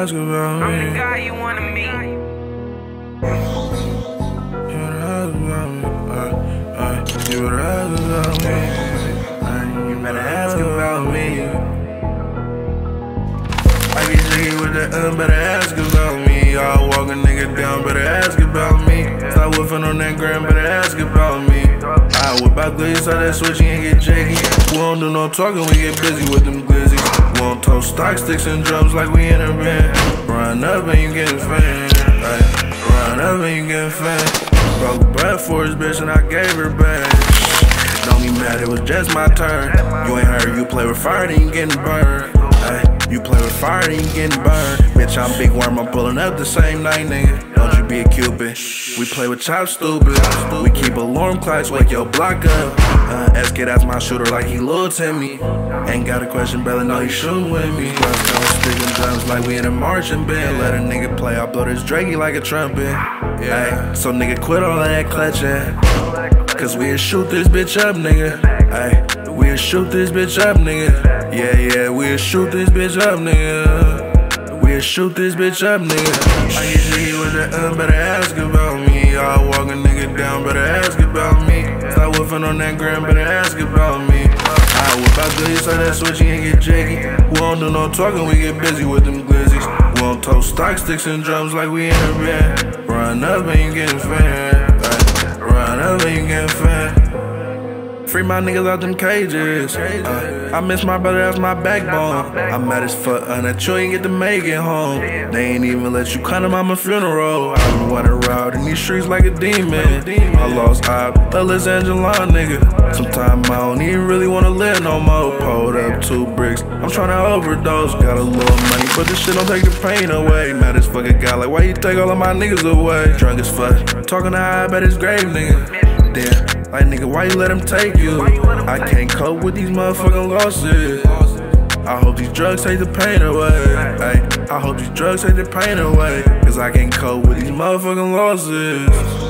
ask about me. I'm the guy you wanna meet. You better ask about me. Uh, uh, you better ask about me. Uh, you better ask about me. I get jiggy with the uh, better ask about me. Y'all walk a nigga down, better ask about me. Stop whiffing on that gram, better ask about me. I whip out glizzy, so that switchy and get jiggy. We don't do no talking, we get busy with them glizzy. Toast stock sticks and drums like we in a band. Run up and you getting fan. Ay, Run up and you getting fan. Broke bread for his bitch and I gave her back. Don't be mad, it was just my turn. You ain't heard, you play with fire, then you getting burned. Ay, you play with fire, you getting burned. Bitch, I'm big worm, I'm pulling up the same night, nigga. Don't you be a cupid. We play with chop stupid. We keep alarm clocks, wake your block up. Uh, it that's my shooter, like he little Timmy. Ain't got a question, brother, no, he shooting with me. West Coast speaking drums like we in a marching band. Let a nigga play, I blow this Draco like a trumpet. Yeah, so nigga quit all that clutching. Cause we'll shoot this bitch up, nigga. Ay, we'll shoot this bitch up, nigga. Yeah, yeah, we'll shoot this bitch up, nigga. We'll shoot this bitch up, nigga. I get jiggy with the uh, better ask about me. I walk a nigga down, better ask about me. Stop whiffing on that gram, better ask about me. I whip out goodies, so that switchy and get jiggy. We don't do no talking, we get busy with them glizzies. We don't toast stock sticks and drums like we in a band. Run up and you getting fan. Free my niggas out them cages. Uh, I miss my brother, that's my backbone. I'm mad as fuck, and that you ain't get to make it home. They ain't even let you come to my funeral. I been running around in these streets like a demon. I lost eye, Ellis Angela, nigga. Sometimes I don't even really wanna live no more. Pulled up two bricks, I'm tryna overdose. Got a little money, but this shit don't take the pain away. Mad as fuck a guy, like why you take all of my niggas away? Drunk as fuck, talking to high about his grave, nigga. Damn. Like nigga, why you let him take you? I can't cope with these motherfucking losses. I hope these drugs take the pain away. Ay, I hope these drugs take the pain away. Cause I can't cope with these motherfucking losses.